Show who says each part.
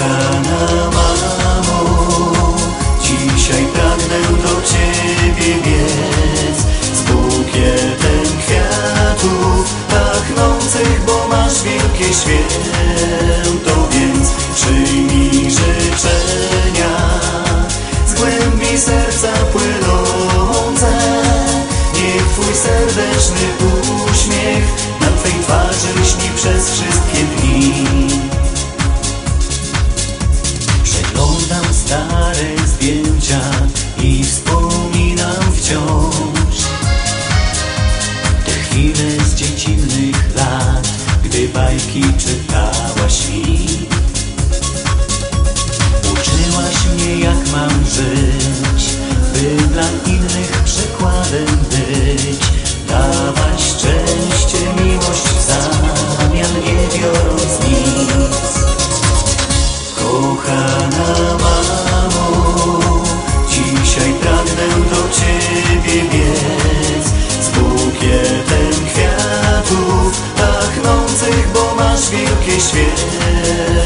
Speaker 1: kochana mamo Dzisiaj pragnę do Ciebie biec. Z bukietem kwiatów pachnących, bo masz wielkie święto Więc przyjmij życzenia. Z głębi serca płynące Niech Twój serdeczny uśmiech na Twej twarzy lśni przez wszystkie dni. wspomniny z dziecinnych lat, gdy bajki czytałaś mi. Uczyłaś mnie, jak mam żyć, by dla innych przykładem być. Dawaś szczęście, miłość w zamian, nie biorąc nic. Kochana mama. was wirklich schwer.